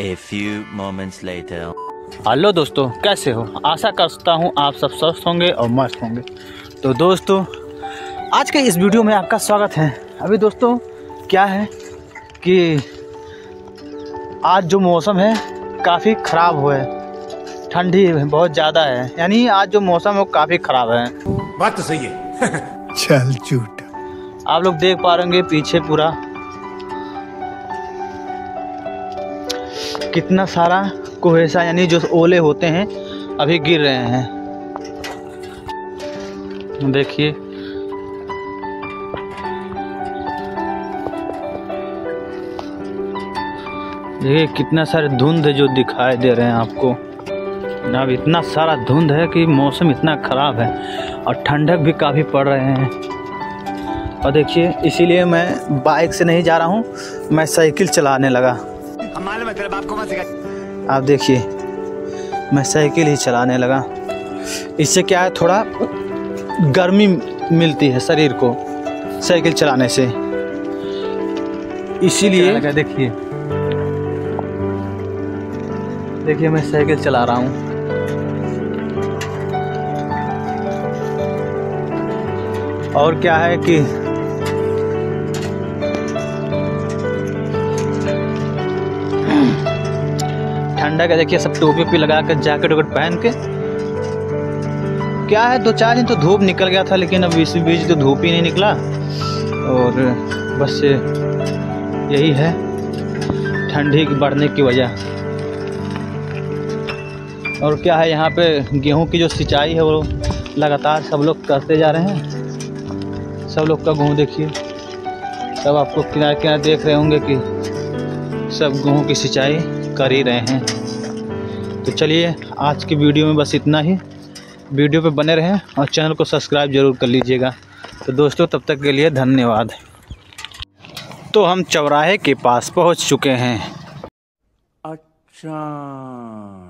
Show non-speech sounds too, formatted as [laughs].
A few moments later. Hello दोस्तों कैसे हो? आशा करता हूँ आप सब स्वस्थ होंगे और मस्त होंगे। तो दोस्तों आज के इस वीडियो में आपका स्वागत है। अभी दोस्तों क्या है कि आज जो मौसम है काफ़ी ख़राब हुआ है। ठंडी बहुत ज़्यादा है। यानी आज जो मौसम है वो काफ़ी ख़राब है। बात तो सही है। [laughs] चल झूठ। आप लोग देख पा रहे पीछे पूरा कितना सारा कुहेसा, यानी जो ओले होते हैं, अभी गिर रहे हैं। देखिए। देखिए, कितना सारे धुंध जो दिखाई दे रहे हैं आपको। अब इतना सारा धुंध है कि मौसम इतना ख़राब है, और ठंडक भी काफ़ी पड़ रहे हैं। और देखिए, इसीलिए मैं बाइक से नहीं जा रहा हूँ, मैं साइकिल चलाने लगा। हम तेरे बाप को मत सिखा आप देखिए मैं साइकिल ही चलाने लगा। इससे क्या है थोड़ा गर्मी मिलती है शरीर को साइकिल चलाने से। इसीलिए देखिए। देखिए मैं साइकिल चला रहा हूँ। और क्या है कि ठंडा का देखिए, सब टोपी ओपी लगा कर जैकेट वैकेट पहन के। क्या है, दो चार दिन तो धूप निकल गया था, लेकिन अब इस बीच तो धूप ही नहीं निकला। और बस यही है, ठंडी बढ़ने की वजह। और क्या है, यहाँ पे गेहूँ की जो सिंचाई है, वो लगातार सब लोग करते जा रहे हैं। सब लोग का गेहूँ देखिए। सब आपको किनारे किनारे देख रहे होंगे कि सब गेहूँ की सिंचाई कर ही रहे हैं। तो चलिए, आज के वीडियो में बस इतना ही। वीडियो पे बने रहें और चैनल को सब्सक्राइब ज़रूर कर लीजिएगा। तो दोस्तों, तब तक के लिए धन्यवाद। तो हम चौराहे के पास पहुँच चुके हैं। अच्छा।